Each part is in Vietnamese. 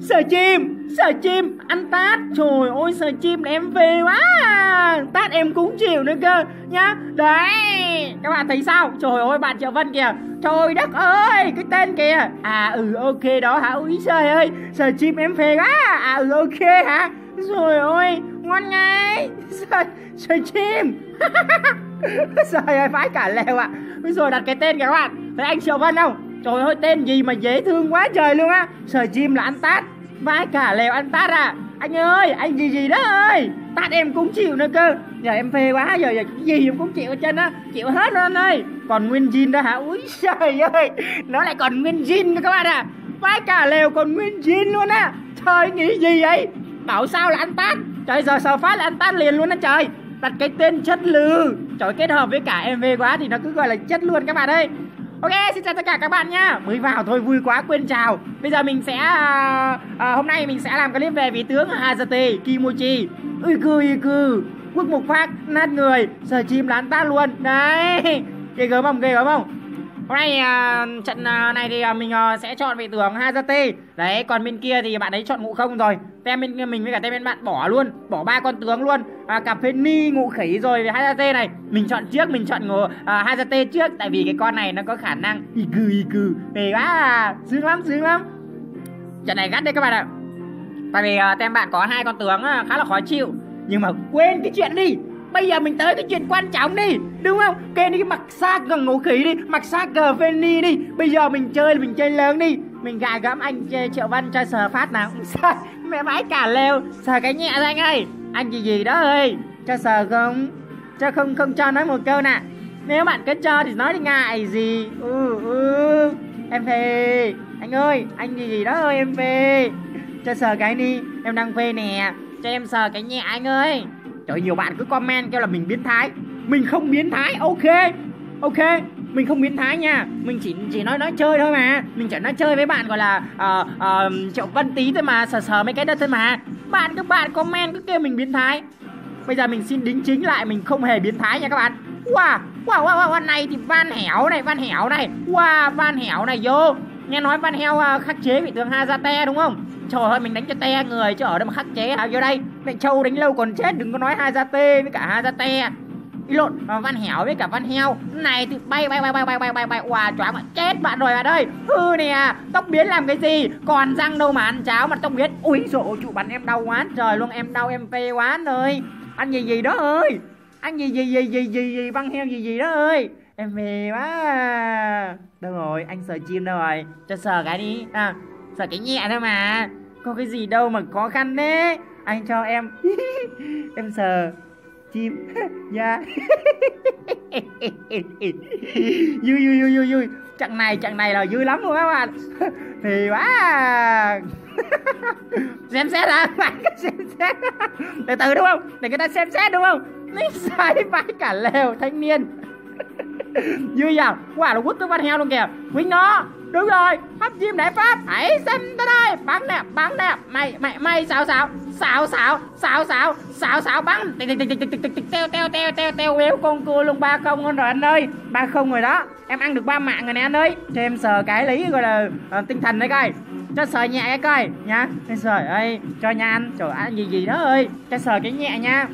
Sờ chim Sờ chim. Anh tát Trời ơi sờ chim em về quá. Tát em cũng chịu nữa cơ. Nhá Đấy. Các bạn thấy sao? Trời ơi bạn Triệu Vân kìa. Trời đất ơi Cái tên kìa. À ừ ok đó hả? Úi trời ơi Sờ chim em phê quá. À ừ ok hả? Trời ơi Ngon ngay. Sờ, sờ chim. Trời ơi vãi cả lèo ạ. À. rồi đặt cái tên kìa các bạn. Thấy anh Triệu Vân không? Trời ơi tên gì mà dễ thương quá trời luôn á. Sờ chim là anh tát Vãi cả lèo anh tát à. Anh ơi anh gì gì đó ơi. Tát em cũng chịu nữa cơ. Giờ em phê quá giờ, giờ cái gì em cũng chịu hết trên á. Chịu hết rồi anh ơi. Còn nguyên jean đó hả? Úi trời ơi Nó lại còn nguyên jean các bạn à. Vãi cả lèo còn nguyên jean luôn á. Trời nghĩ gì vậy? Bảo sao là anh tát? Trời giờ sờ phát là anh tát liền luôn á trời. Đặt cái tên chất lư trời kết hợp với cả mv quá thì nó cứ gọi là chất luôn các bạn ơi. Ok, xin chào tất cả các bạn nhá. Mới vào thôi vui quá quên chào. Bây giờ mình sẽ à, à, Hôm nay mình sẽ làm clip về vị tướng Hazate Kimochi Ui cư ui cư. Quốc mục phát nát người. Sờ chim lán tát luôn. Đấy. Ghê gớm không ghê gớm không? Hôm nay uh, trận uh, này thì uh, mình uh, sẽ chọn vị tướng Hazate. Đấy còn bên kia thì bạn ấy chọn ngụ không rồi. Tem bên mình với cả tem bên bạn bỏ luôn Bỏ ba con tướng luôn. À, Cà phê ni ngụ khỉ rồi với Hazate này. Mình chọn trước mình chọn ngụ uh, Hazate trước Tại vì cái con này nó có khả năng Y cừ y cừ Hề quá à. Sướng lắm sướng lắm. Trận này gắt đấy các bạn ạ. Tại vì uh, tem bạn có hai con tướng uh, khá là khó chịu. Nhưng mà quên cái chuyện đi. Bây giờ mình tới cái chuyện quan trọng đi Đúng không? Kê đi cái mặt xa gần ngũ khí đi Mặt xa cờ veni đi. Bây giờ mình chơi là mình chơi lớn đi. Mình gài gẫm anh Triệu Văn cho sờ phát nào. Sao? Mẹ vãi cả lều. Sờ cái nhẹ thôi anh ơi. Anh gì gì đó ơi. Cho sờ không? Cho không không cho nói một câu nè. Nếu bạn cứ cho thì nói đi ngại gì. Ừ ừ. Em về, Anh ơi Anh gì gì đó ơi em về, Cho sờ cái đi. Em đang phê nè. Cho em sờ cái nhẹ anh ơi. Trời nhiều bạn cứ comment kêu là mình biến thái. Mình không biến thái ok. Ok mình không biến thái nha. Mình chỉ chỉ nói nói chơi thôi mà. Mình chỉ nói chơi với bạn gọi là uh, uh, triệu văn tí thôi mà sờ sờ mấy cái đất thôi mà. Bạn các bạn comment cứ kêu mình biến thái. Bây giờ mình xin đính chính lại mình không hề biến thái nha các bạn. Wow wow wow, wow này thì van hẻo này van hẻo này. Wow van hẻo này vô nghe nói van heo à, khắc chế bị tướng Hazate, đúng không? Trời ơi, mình đánh cho te người, chứ ở đâu mà khắc chế hả vô đây. Mẹ châu đánh lâu còn chết, đừng có nói Hazate với cả Hazate. Ý lộn Van Hẻo với cả Van Heo. Này thì bay bay bay bay bay bay bay bay. Wow choáng chết bạn rồi bạn ơi. Hư nè, Tóc biến làm cái gì? Còn răng đâu mà ăn cháo mà tóc biến. Ui dồi trụ bắn em đau quá. Trời luôn, Em đau, em phê quá anh ơi. Anh gì gì đó ơi. Anh gì gì gì gì gì gì Van Heo gì gì đó ơi. Em mê quá. Đâu rồi anh sờ chim đâu rồi? Cho sờ cái đi. À, Sờ cái nhẹ thôi mà. Có cái gì đâu mà khó khăn đấy Anh cho em. Em sờ chim. Da. Dạ. vui vui vui vui. Vui chặng này chặng này là vui lắm luôn các bạn. Thì quá. Xem xét hả phải xem xét từ từ đúng không? Để người ta xem xét đúng không? Lấy sai phải cả lều thanh niên. Vui vào Quả là quýt tôi quanh heo luôn kìa. Quyến nó, Đúng rồi, Hấp diêm đại pháp. Hãy xem tới đây. Bắn nè Bắn nè. Mày mày mày xạo xạo Xạo xạo Xạo xạo Xạo xạo bắn. Teo teo teo teo teo Éo con cua luôn, ba không con rồi anh ơi. Ba không rồi đó. Em ăn được ba mạng rồi nè anh ơi. Cho em sờ cái lý, gọi là ờ, tinh thần đấy coi. Cho sờ nhẹ cái coi nha cái sờ ơi cho nha anh trời anh gì gì đó ơi. Cho sờ cái nhẹ nha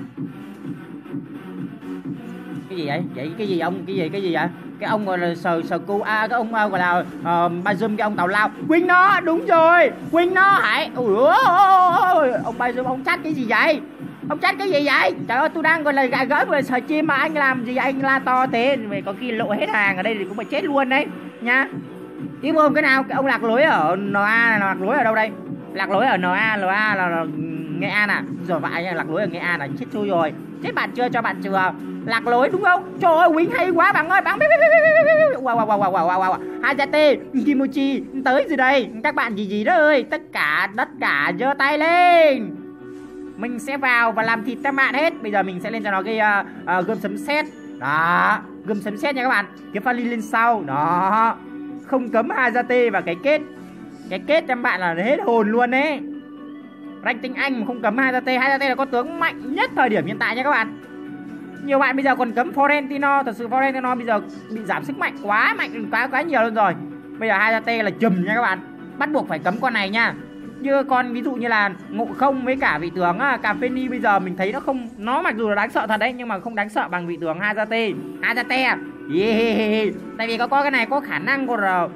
cái gì vậy? Vậy cái gì ông cái gì cái gì vậy? Cái ông gọi là sờ sờ cu a à, cái ông à, gọi là ờ, uh, ba zoom cái ông tàu lao. Quyên nó đúng rồi quyên nó hãy ôi ông ba zoom ông trách cái gì vậy? Ông trách cái gì vậy? Trời ơi tôi đang gọi là gà gỡi vừa sờ chim mà anh làm gì anh la to thế mày có khi lộ hết hàng ở đây thì cũng phải chết luôn đấy nha. Ý ôm cái nào cái ông lạc lối ở na lạc lối ở đâu đây? Lạc lối ở na la là, là nghệ an à rồi vậy lạc lối ở nghệ an là chết chui rồi. Chết bạn chưa cho bạn chưa lạc lối đúng không? Trời ơi quyến hay quá bạn ơi bạn wow wow wow wow wow wow. Wow Hajate Kimochi tới gì đây? Các bạn gì gì đó ơi tất cả tất cả giơ tay lên. Mình sẽ vào và làm thịt các bạn hết. Bây giờ mình sẽ lên cho nó cái uh, uh, gươm sấm sét. Đó gươm sấm sét nha các bạn. Cái pha lên sau. Đó không cấm Hajate và cái kết. Cái kết cho bạn là hết hồn luôn đấy rank tinh anh mà không cấm Hajate Hajate là con tướng mạnh nhất thời điểm hiện tại nha các bạn nhiều bạn bây giờ còn cấm Florentino, thật sự Florentino bây giờ bị giảm sức mạnh quá mạnh quá quá nhiều luôn rồi. Bây giờ Hayate là chùm nha các bạn. Bắt buộc phải cấm con này nha. Như con ví dụ như là ngộ không với cả vị tướng à, cà phê ni bây giờ mình thấy nó không, nó mặc dù là đáng sợ thật đấy, nhưng mà không đáng sợ bằng vị tướng Hazate Hazate yeah. À. tại vì có có cái này có khả năng còn ờ,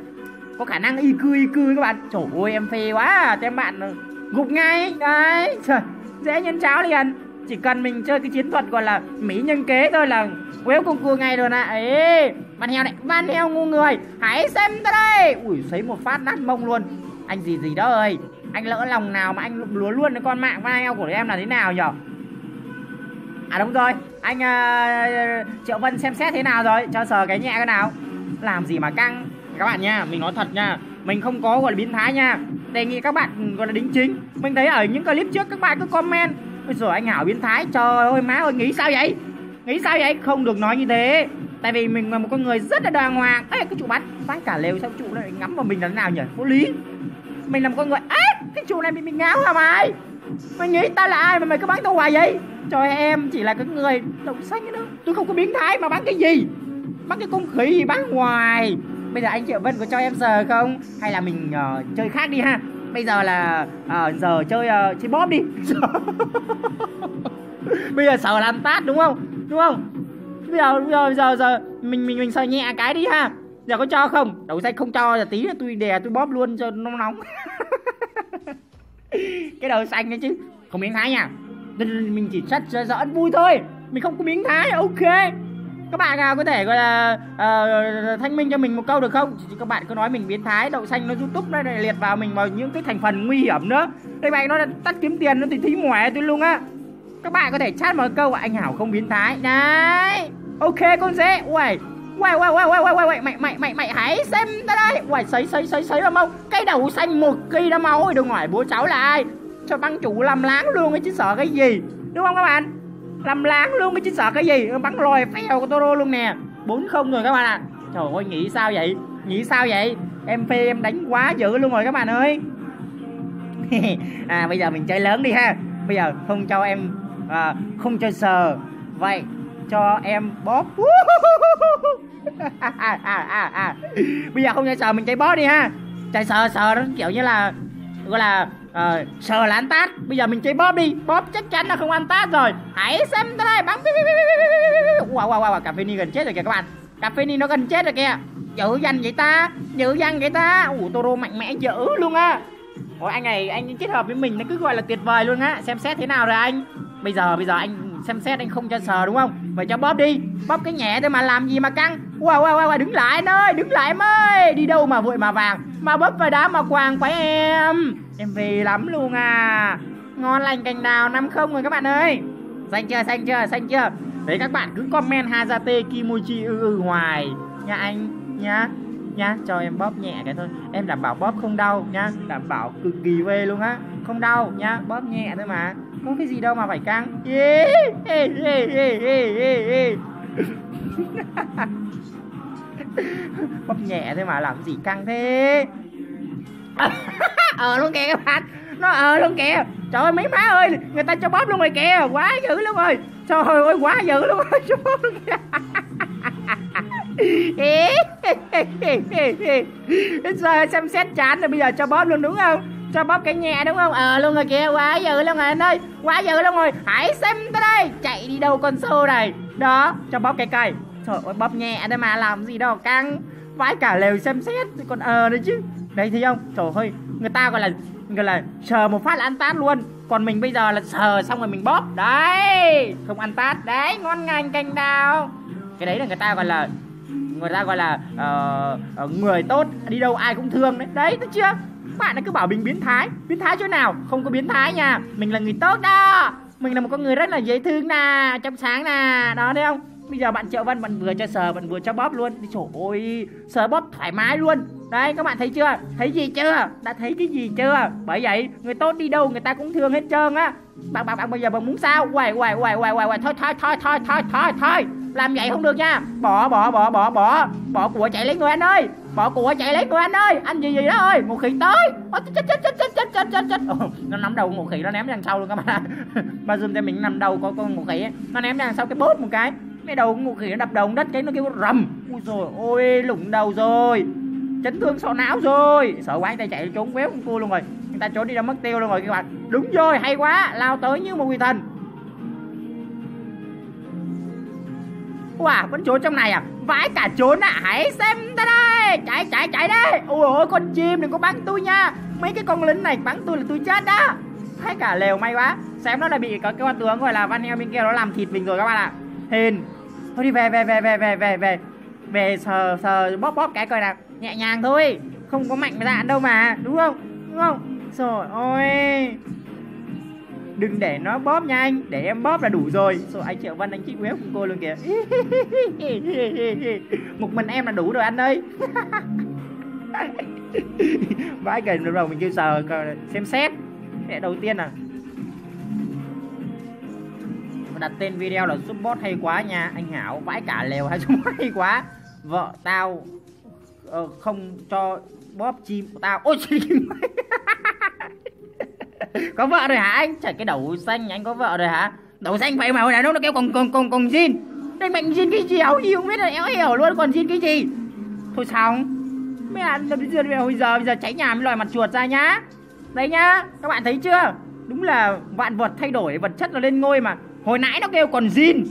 có khả năng y cư y cư các bạn. Trời ơi, em phê quá. Các bạn ờ, gục ngay. Đấy, trời. Dễ nhân cháo liền chỉ cần mình chơi cái chiến thuật gọi là mỹ nhân kế thôi là quéo cung cua ngay rồi nè. Ấy ban heo này ban heo ngu người hãy xem ta đây. Ui sấy một phát nát mông luôn. Anh gì gì đó ơi anh lỡ lòng nào mà anh lúa luôn cái con mạng ban heo của em là thế nào nhở? À đúng rồi anh uh, triệu vân xem xét thế nào rồi cho sờ cái nhẹ cái nào. Làm gì mà căng. Các bạn nha mình nói thật nha mình không có gọi là biến thái nha. Đề nghị các bạn gọi là đính chính. Mình thấy ở những clip trước các bạn cứ comment bây rồi anh Hảo biến thái. Trời ơi má ơi nghĩ sao vậy? Nghĩ sao vậy? Không được nói như thế. Tại vì mình là một con người rất là đàng hoàng. Ê cái trụ bắn vãi cả lều sao trụ lại ngắm vào mình là thế nào nhỉ? Vô lý. Mình là một con người Ê cái trụ này bị mình ngáo hả mày? Mày nghĩ ta là ai mà mày cứ bắn tao hoài vậy? Trời em chỉ là cái người động xanh đó. Tôi không có biến thái mà bắn cái gì? Bắn cái con khỉ gì bắn hoài? Bây giờ anh Triệu Vân có cho em giờ không? Hay là mình uh, chơi khác đi ha bây giờ là à, giờ chơi uh, chơi bóp đi bây giờ sợ làm tát đúng không đúng không bây giờ bây giờ bây giờ, giờ mình mình mình sợ nhẹ cái đi ha giờ có cho không đậu xanh không cho giờ tí là tôi đè tôi bóp luôn cho nó nóng cái đầu xanh đấy chứ không miếng thái nha mình chỉ rất giỡn vui thôi mình không có miếng thái ok các bạn nào có thể gọi là uh, thanh minh cho mình một câu được không? Chỉ các bạn cứ nói mình biến thái đậu xanh nó youtube nó lại liệt vào mình vào những cái thành phần nguy hiểm nữa. Đây mày nó tắt kiếm tiền nó thì thí mỏi tôi luôn á. Các bạn có thể chat một câu anh hảo không biến thái. Đấy. Ok con dễ uầy. Uầy uầy uầy uầy uầy uầy mày mày mày mày hãy xem ra đây. Uầy sấy sấy sấy sấy vào mông cái đầu xanh một cây ra máu. Rồi đừng hỏi bố cháu là ai. Cho băng chủ làm láng luôn ấy chứ sợ cái gì. Đúng không các bạn? Làm láng luôn cái chứ sợ cái gì? Bắn lòi phèo của Toro luôn nè. Bốn không rồi các bạn ạ. À. trời ơi nghĩ sao vậy? Nghĩ sao vậy? Em phê em đánh quá dữ luôn rồi các bạn ơi. À bây giờ mình chơi lớn đi ha. Bây giờ không cho em à, không cho sờ. Vậy cho em bóp. À, à, à, à. bây giờ không cho sờ mình chơi bóp đi ha. Chơi sờ sờ nó kiểu như là gọi là ờ, sờ là anh tát. Bây giờ mình chơi bóp đi. Bóp chắc chắn là không ăn tát rồi. Hãy xem đây bắn. Wow wow wow cà phê ni gần chết rồi kìa các bạn. Cà phê ni nó gần chết rồi kìa. Dữ dằn vậy ta. Dữ dằn vậy ta. Ủ toro mạnh mẽ dữ luôn á. Ôi anh này anh kết hợp với mình nó cứ gọi là tuyệt vời luôn á. Xem xét thế nào rồi anh? Bây giờ bây giờ anh xem xét anh không cho sờ đúng không? Vậy cho bóp đi. Bóp cái nhẹ thôi mà làm gì mà căng. Wow wow wow đứng lại anh ơi đứng lại em ơi. Đi đâu mà vội mà vàng. Mà bóp vào đá mà quàng phải em em về lắm luôn à. Ngon lành cành đào năm không rồi các bạn ơi. Xanh chưa xanh chưa xanh chưa? Đấy các bạn cứ comment hazate kimochi ư ư hoài. Nha anh, nhá nhá, cho em bóp nhẹ cái thôi. Em đảm bảo bóp không đau, nhá. Đảm bảo cực kỳ quê luôn á. Không đau, nhá, bóp nhẹ thôi mà. Có cái gì đâu mà phải căng. Bóp nhẹ thôi mà, làm gì căng thế? ờ luôn kìa các bạn nó ờ luôn kìa. Trời ơi, mấy má ơi, người ta cho bóp luôn rồi kìa. Quá dữ luôn rồi. Trời ơi, quá dữ luôn rồi. Cho bóp luôn kìa. Giờ xem xét chán rồi bây giờ cho bóp luôn, đúng không? Cho bóp cái nhẹ, đúng không? Ờ luôn rồi kìa, quá dữ luôn rồi anh ơi. Quá dữ luôn rồi. Hãy xem tới đây. Chạy đi đâu con sâu này. Đó, cho bóp cái cây. Trời ơi, bóp nhẹ thôi mà, làm gì đâu căng. Vãi cả lều xem xét còn ờ đấy chứ đấy thấy không? Trời ơi người ta gọi là gọi là sờ một phát là ăn tát luôn. Còn mình bây giờ là sờ xong rồi mình bóp. Đấy không ăn tát. Đấy ngon ngành cành đào. Cái đấy là người ta gọi là người ta gọi là uh, người tốt đi đâu ai cũng thương đấy. Đấy thấy chưa? Bạn nó cứ bảo mình biến thái. Biến thái chỗ nào? Không có biến thái nha. Mình là người tốt đó. Mình là một con người rất là dễ thương nè trong sáng nè. Đó thấy không? Bây giờ bạn triệu văn bạn vừa cho sờ, bạn vừa cho bóp luôn. Trời ơi, sờ bóp thoải mái luôn. Đấy các bạn thấy chưa? Thấy gì chưa? Đã thấy cái gì chưa? Bởi vậy, người tốt đi đâu người ta cũng thương hết trơn á. Bạn bạn bạn bây giờ bạn muốn sao? Quay quay quay quay quay quay thôi thôi thôi thôi thôi thôi thôi. Làm vậy không được nha. Bỏ bỏ bỏ bỏ bỏ. Bỏ của chạy lấy người anh ơi. Bỏ của chạy lấy người anh ơi. Anh gì gì đó ơi một khỉ tới. Chết chết chết chết chết chết chết chết. Nó nắm đầu một khỉ, nó ném đằng sau luôn các bạn mà dùm tay mình nằm đầu có con một khỉ nó ném đằng sau cái bốt một cái cái đầu một khỉ nó đập đầu đất cái nó kêu rầm ui rồi ôi lủng đầu rồi chấn thương sọ não rồi sợ quá tay chạy trốn quéo con cua luôn rồi người ta trốn đi đâu mất tiêu luôn rồi các bạn đúng rồi hay quá lao tới như một quỷ thần Wow, vẫn trốn trong này à? Vãi cả trốn à? Hãy xem ta đây! Chạy, chạy, chạy đây! Ôi ôi, con chim đừng có bắn tôi nha! Mấy cái con lính này bắn tôi là tôi chết đó! Hay cả lều may quá! Xem nó đã bị có cái con tướng gọi là Van Heo bên kia nó làm thịt mình rồi các bạn ạ! Hên! Thôi đi về, về, về, về, về, về, về! Về sờ, sờ, bóp bóp cái coi nào! Nhẹ nhàng thôi! Không có mạnh dạn đâu mà! Đúng không? Đúng không? Rồi ôi! đừng để nó bóp nha anh để em bóp là đủ rồi rồi anh triệu văn anh chị web cùng cô luôn kìa một mình em là đủ rồi anh ơi vãi gần rồi mình kêu sờ xem xét Mẹ đầu tiên à đặt tên video là support hay quá nha anh Hảo vãi cả lều hay support hay quá. Vợ tao uh, không cho bóp chim của tao ôi chim có vợ rồi hả anh? Trời cái đầu xanh anh có vợ rồi hả? Đầu xanh vậy mà hồi nãy nó kêu còn còn còn còn zin đây mạnh zin cái gì? Áo gì không biết là éo hiểu luôn còn zin cái gì? Thôi xong mấy bạn bây giờ bây giờ bây giờ cháy nhà mới loài mặt chuột ra nhá. Đấy nhá các bạn thấy chưa? Đúng là vạn vật thay đổi vật chất nó lên ngôi mà hồi nãy nó kêu còn zin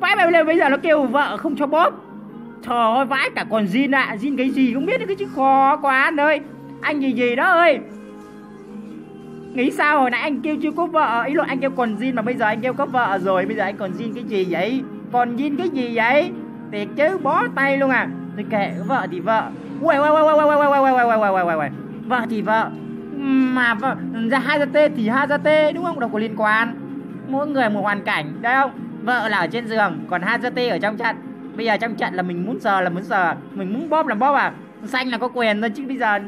vãi mà bây giờ nó kêu vợ không cho bóp. Trời ơi, vãi cả còn zin ạ. À. zin cái gì không biết cái chứ, khó quá anh ơi. Anh gì gì đó ơi. Nghĩ sao hồi nãy anh kêu chưa có vợ? Ý là anh kêu còn zin mà bây giờ anh kêu có vợ rồi. Bây giờ anh còn zin cái gì vậy? Còn zin cái gì vậy? Tiệt chứ, bó tay luôn à. Tôi kệ vợ thì vợ. Uầy uầy uầy uầy uầy uầy uầy uầy uầy uầy uầy. Uầy vợ thì vợ. Mà vợ ra hai ra tê thì hai ra tê, đúng không? Đâu có liên quan mỗi người một hoàn cảnh đấy không? Vợ là ở trên giường, còn Hazati ở trong trận. Bây giờ trong trận là mình muốn sờ, là muốn sờ. Mình muốn bóp là bóp à? Xanh là có quyền thôi chứ bây giờ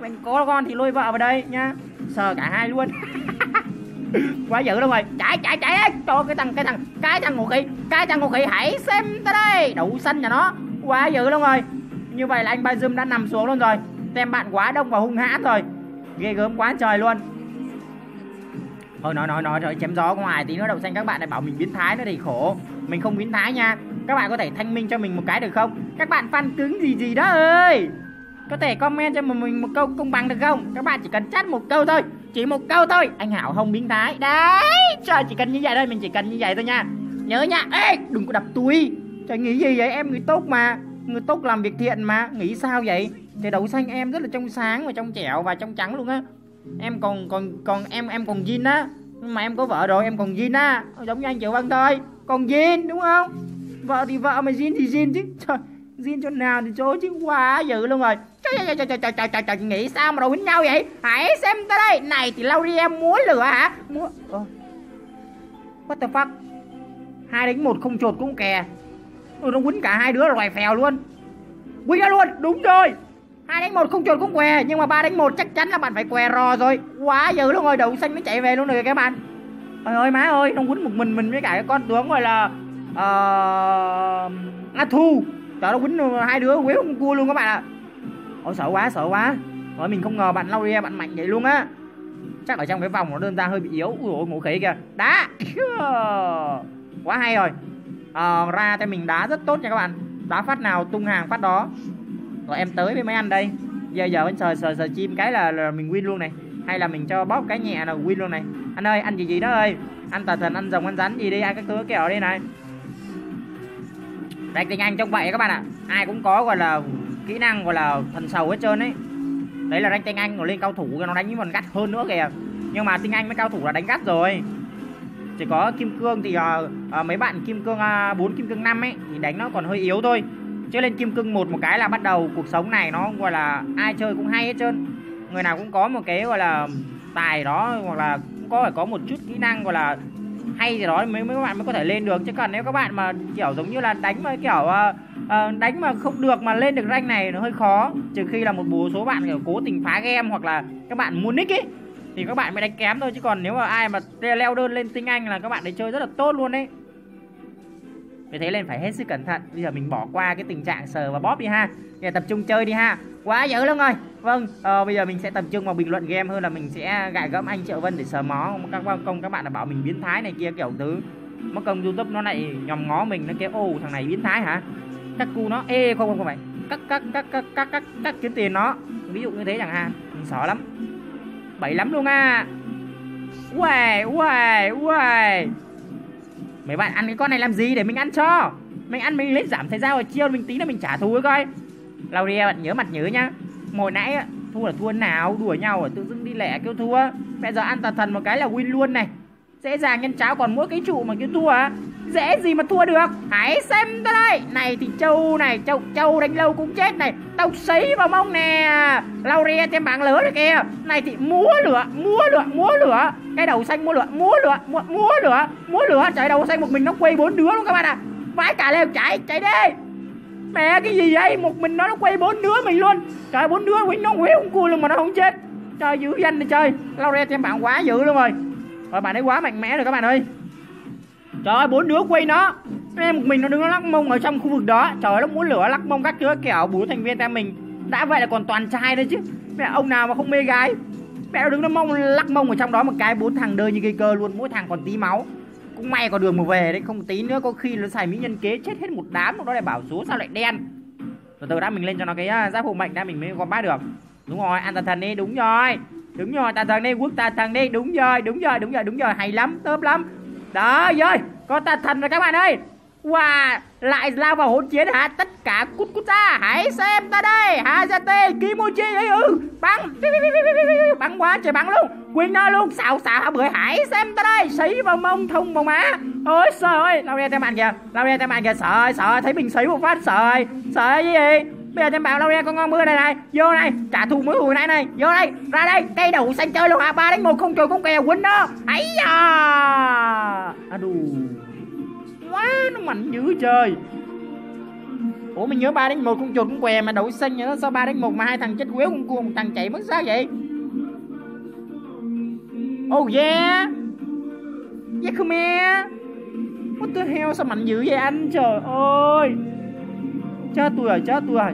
mình có con thì lôi vợ vào đây nhá. Sờ cả hai luôn. Quá dữ luôn rồi. Chạy chạy chạy cho cái thằng cái thằng cái thằng ngộ khí cái thằng ngộ khí hãy xem tới đây. Đậu xanh nhà nó. Quá dữ luôn rồi. Như vậy là anh ba zoom đã nằm xuống luôn rồi. Tem bạn quá đông và hung hãn rồi. Ghê gớm quá trời luôn thôi, nói nói nói rồi chém gió ngoài tí nữa đậu xanh các bạn lại bảo mình biến thái nữa thì khổ. Mình không biến thái nha. Các bạn có thể thanh minh cho mình một cái được không? Các bạn fan cứng gì gì đó ơi! Có thể comment cho mình một câu công bằng được không? Các bạn chỉ cần chat một câu thôi. Chỉ một câu thôi. Anh hảo không biến thái. Đấy! Trời, chỉ cần như vậy thôi, mình chỉ cần như vậy thôi nha. Nhớ nha. Ê, đừng có đập túi. Trời, nghĩ gì vậy? Em người tốt mà. Người tốt làm việc thiện mà. Nghĩ sao vậy? Cái đầu xanh em rất là trong sáng và trong trẻo và trong trắng luôn á em còn còn còn em em còn zin á. Nhưng mà em có vợ rồi em còn zin á. Giống như anh triệu văn thôi. Còn zin đúng không? Vợ thì vợ mà zin thì zin chứ. Trời zin chỗ nào thì chỗ chứ. Quá dữ luôn rồi. Trời trời trời trời trời trời trời nghĩ sao mà đồ quýnh nhau vậy? Hãy xem tới đây. Này thì Laurie em muốn lửa hả? Muốn ờ. what the fuck? Hai đánh một không chột cũng kè. Ừ, nó quýnh cả hai đứa loài phèo luôn. Quýnh ra luôn. Đúng rồi hai đánh một không chuột cũng què nhưng mà ba đánh một chắc chắn là bạn phải què rò rồi. Quá dữ luôn rồi đậu xanh mới chạy về luôn rồi các bạn. Ôi ơi má ơi nó quýnh một mình mình với cả cái con tướng gọi là uh, a thu. Trời nó quýnh hai đứa quế con cua luôn các bạn ạ. À. ôi sợ quá sợ quá. Rồi mình không ngờ bạn Lauria bạn mạnh vậy luôn á. Chắc ở trong cái vòng nó đơn ra hơi bị yếu. Ui ôi ngủ khí kìa. Đá! Quá hay rồi. À, ra cho mình đá rất tốt nha các bạn. Đá phát nào tung hàng phát đó rồi em tới với mấy anh đây. Giờ giờ anh sờ sờ sờ chim cái là, là mình win luôn này. Hay là mình cho bóp cái nhẹ là win luôn này. Anh ơi anh gì gì đó ơi. Anh tà thần anh rồng anh rắn gì đi ai các thứ kẹo đây này. Đánh tiếng Anh trong vậy các bạn ạ. Ai cũng có gọi là kỹ năng gọi là thần sầu hết trơn ấy. Đấy là đánh tiếng Anh rồi lên cao thủ nó đánh còn gắt hơn nữa kìa. Nhưng mà tiếng Anh với cao thủ là đánh gắt rồi. Chỉ có kim cương thì uh, uh, mấy bạn kim cương à, uh, 4 kim cương 5 ấy thì đánh nó còn hơi yếu thôi chứ lên kim cương một một cái là bắt đầu cuộc sống này nó gọi là ai chơi cũng hay hết trơn. Người nào cũng có một cái gọi là tài đó hoặc là cũng có phải có một chút kỹ năng gọi là hay gì đó mới mấy các bạn mới có thể lên được. Chứ còn nếu các bạn mà kiểu giống như là đánh mà kiểu uh, đánh mà không được mà lên được rank này nó hơi khó. Trừ khi là một bố số bạn kiểu cố tình phá game hoặc là các bạn muốn nick ấy thì các bạn mới đánh kém thôi. Chứ còn nếu mà ai mà leo đơn lên tinh anh là các bạn đấy chơi rất là tốt luôn đấy vì thế nên phải hết sức cẩn thận. Bây giờ mình bỏ qua cái tình trạng sờ và bóp đi ha. Bây giờ tập trung chơi đi ha. Quá dữ lắm rồi vâng ờ, bây giờ mình sẽ tập trung vào bình luận game hơn là mình sẽ gãi gẫm anh triệu vân để sờ mó. Các công các bạn là bảo mình biến thái này kia kiểu thứ. Mất công youtube nó lại nhòm ngó mình nó kêu ô thằng này biến thái hả? Các cu nó ê không không không phải. Cắt cắt cắt cắt cắt cắt các kiếm tiền nó. Ví dụ như thế chẳng hạn. Mình sợ lắm. Bậy lắm luôn à Uầy, uầy, uầy. Mấy bạn ăn cái con này làm gì để mình ăn cho? Mình ăn mình lấy giảm thời gian rồi chiêu, Mình tí nữa mình trả thù coi. Lauria bạn nhớ mặt nhớ nhá. Hồi nãy thua là thua nào, Đùa nhau tự dưng đi lẻ kêu thua. Bây giờ ăn tà thần một cái là win luôn này. Dễ dàng nhân cháo còn mỗi cái trụ mà kêu thua á. Dễ gì mà thua được. Hãy xem tới đây. Này thì châu này Châu châu đánh lâu cũng chết này. Tao sấy vào mông nè. Lauria thêm bảng lớn rồi kìa. Này thì múa lửa Múa lửa Múa lửa. Cái đầu xanh múa lửa Múa lửa Múa, múa lửa Múa lửa. Trời đầu xanh một mình nó quay bốn đứa luôn các bạn ạ. À. Vãi cả lều chạy Chạy đi. Mẹ cái gì vậy? Một mình nó nó quay bốn đứa mình luôn. Trời bốn đứa quýnh nó quýnh không cua luôn mà nó không chết. Trời dữ danh này chơi Lauria thêm bạn quá dữ luôn rồi. Rồi bạn ấy quá mạnh mẽ rồi các bạn ơi. Trời ơi, bốn đứa quay nó. Em một mình nó đứng nó lắc mông ở trong khu vực đó. Trời ơi, nó muốn lửa lắc mông các thứ kẻo bốn thành viên em mình. Đã vậy là còn toàn trai đấy chứ. Mẹ, ông nào mà không mê gái. Mẹ nó đứng nó mông, lắc mông ở trong đó một cái, bốn thằng đơ như cây cơ luôn. Mỗi thằng còn tí máu. Cũng may có đường mà về đấy, Không tí nữa có khi nó xài mỹ nhân kế chết hết một đám nó đó lại bảo số sao lại đen? Từ từ đã, mình lên cho nó cái à, giáp hộ mệnh đã, mình mới có bát được. Đúng rồi ăn tà thần đi, đúng rồi. Đúng rồi ta thần đi, quốc ta thần đi. Đúng rồi đúng rồi đúng rồi đúng rồi. Hay lắm, tớp lắm. Đó rồi có tà thần rồi các bạn ơi. Wow, lại lao vào hỗn chiến hả? Tất cả cút cút ra, hãy xem ta đây. Hazate, Kimochi, ấy ừ. Bắn, bắn quá trời bắn luôn. Quyền nó luôn, xào xào hả bưởi. Hãy xem ta đây, sấy vào mông thông vào má. Ôi trời ơi, lao ra tem bạn kìa. Lao ra tem bạn kìa, sợ sợ thấy mình sấy một phát. Sợ sợ cái gì? Bây giờ em bảo Lauria con ngon mưa này này. Vô này trả thù mới hồi nãy này. Vô đây. Ra đây. Cây đầu xanh chơi luôn hả? Ba đánh một không trời cũng kèo quýnh đó. Ấy da. À quá, nó mạnh dữ trời. Ủa mình nhớ ba đánh một con chuột con què mà đậu xanh vậy đó? Sao ba đánh một mà hai thằng chết quéo con cua, một thằng chạy mất sao vậy? Oh yeah. Yeah, come here. What the hell, sao mạnh dữ vậy anh? Trời ơi. Chết tôi rồi, chết tôi rồi.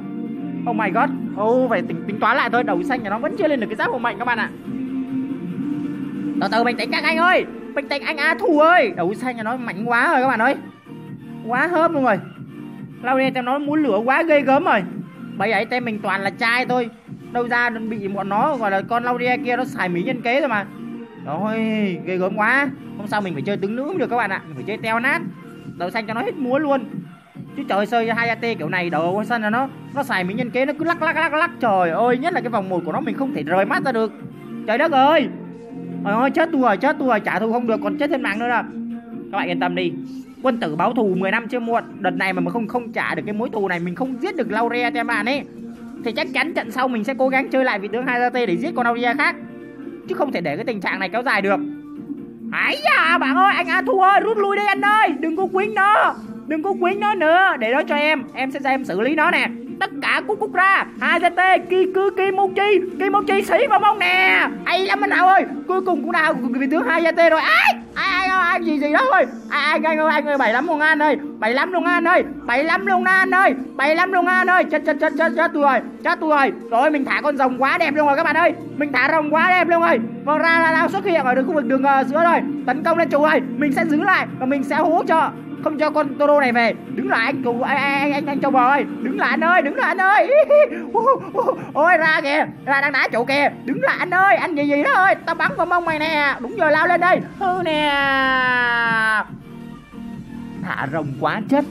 Oh my god. Oh phải tính tính toán lại thôi đầu xanh nhà nó vẫn chưa lên được cái giáp của mạnh các bạn ạ. Từ từ mình tính các anh ơi. Mình tính anh a thù ơi. Đầu xanh nhà nó mạnh quá rồi các bạn ơi quá hớp luôn rồi. Lauren tao nói muốn lửa quá ghê gớm rồi. Bởi vậy tay mình toàn là trai thôi. Đâu ra bị bọn nó, gọi là con lau kia nó xài mỹ nhân kế rồi mà. Rồi ghê gớm quá. Không sao mình phải chơi tướng nữ mới được các bạn ạ. Mình phải chơi teo nát. Đầu xanh cho nó hết múa luôn. Chứ trời ơi hai at kiểu này đầu xanh là nó nó xài mỹ nhân kế nó cứ lắc lắc lắc lắc. Trời ơi, nhất là cái vòng một của nó mình không thể rời mắt ra được. Trời đất ơi. Trời ơi, chết tôi rồi, chết tôi rồi. Trả thù không được, còn chết thêm mạng nữa đó các bạn yên tâm đi quân tử báo thù 10 năm chưa muộn. Đợt này mà mình không không trả được cái mối thù này, mình không giết được Laure cho bạn ấy. Thì chắc chắn trận sau mình sẽ cố gắng chơi lại vị tướng hai để giết con Lauria khác. Chứ không thể để cái tình trạng này kéo dài được. Hãy da, bạn ơi, anh a thua ơi, rút lui đi anh ơi. Đừng có quýnh nó. Đừng có quýnh nó nữa. Để đó cho em. Em sẽ ra em xử lý nó nè tất cả cút cút ra Hazate ki cứ kimochi kimochi sĩ vào mông nè. Hay lắm anh nào ơi. Cuối cùng cũng nào vị tướng Hazate rồi. Ai ai ai ai gì gì đó ơi ai ai ai ai anh bảy lắm luôn anh ơi. Bảy lắm luôn anh ơi. Bảy lắm luôn anh ơi. Bảy lắm luôn anh ơi. Chết chết chết chết chết tôi rồi. Chết tôi rồi. Rồi mình thả con rồng quá đẹp luôn rồi các bạn ơi. Mình thả rồng quá đẹp luôn rồi. Vâng ra là xuất hiện ở khu vực đường uh, giữa rồi. Tấn công lên chủ rồi. Mình sẽ giữ lại và mình sẽ hỗ trợ không cho con Toro này về. Đứng lại anh cụ anh anh anh, anh châu bò ơi. Đứng lại anh ơi đứng lại anh ơi. Ôi ra kìa ra đang đá trụ kìa. Đứng lại anh ơi anh gì gì đó ơi. Tao bắn vào mông mày nè. Đúng giờ lao lên đây. Hư nè. Thả rồng quá chết.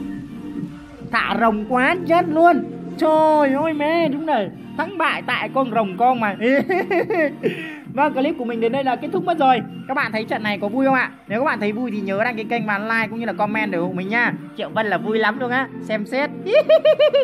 Thả rồng quá chết luôn. Trời ơi mẹ đúng này thắng bại tại con rồng con mà. Vâng, clip của mình đến đây là kết thúc mất rồi. Các bạn thấy trận này có vui không ạ? Nếu các bạn thấy vui thì nhớ đăng ký kênh và like cũng như là comment để ủng hộ mình nha. Triệu Vân là vui lắm luôn á. Xem xét.